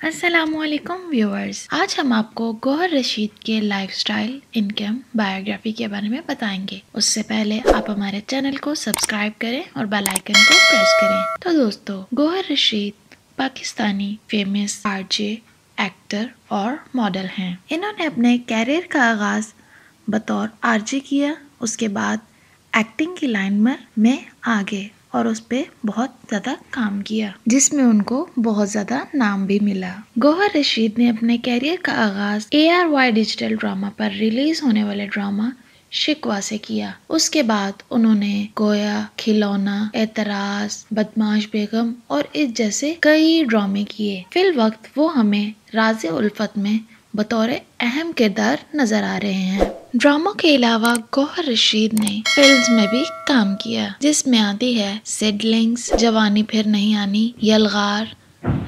असलकुम व्यूअर्स आज हम आपको गौहर रशीद के लाइफस्टाइल, इनकम बायोग्राफी के बारे में बताएँगे। उससे पहले आप हमारे चैनल को सब्सक्राइब करें और बेल आइकन को प्रेस करें। तो दोस्तों Gauhar Rashid Pakistani famous RJ actor और मॉडल हैं। इन्होंने अपने कैरियर का आगाज़ बतौर आरजे किया उसके बाद एक्टिंग की लाइन में, में आगे। और उस पर बहुत ज़्यादा काम किया। जिसमें उनको बहुत ज़्यादा नाम भी मिला। गौहर रशीद ने अपने कैरियर का आगाज़ A R Y digital drama पर रिलीज़ होने वाले ड्रामा शिकवा से किया। उसके बाद उन्होंने गोया, खिलौना, एतराज़, बदमाश बेगम और इस जैसे कई ड्रामे किए। फिल वक्त वो हमें राज उल्फत में बतौर अहम किरदार नज़र आ रहे हैं। ड्रामों के अलावा गौहर रशीद ने फ़िल्म में भी काम किया, जिसमें आती है सिडलिंग्स जवानी फिर नहीं आनी यलगार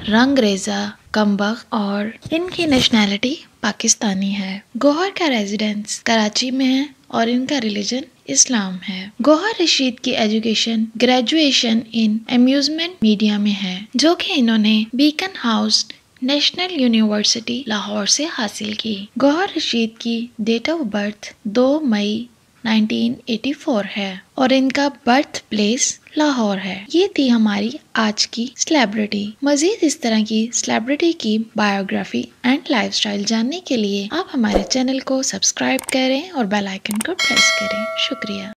रंग रेजा कम्बक और इनकी नेशनैलिटी पाकिस्तानी है। गौहर का रेजिडेंस कराची में है और इनका रिलीजन इस्लाम है। गौहर रशीद की education graduation in amusement media में है, जो कि इन्होंने Beaconhouse national university Lahore से हासिल की। गौहर रशीद की डेट ऑफ़ बर्थ 2 मई 1984 है और इनका बर्थ प्लेस लाहौर है। ये थी हमारी आज की सेलिब्रिटी मजीद इस तरह की सेलिब्रिटी की बायोग्राफी एंड लाइफस्टाइल जानने के लिए आप हमारे चैनल को सब्सक्राइब करें और बेल आइकन को प्रेस करें। शुक्रिया।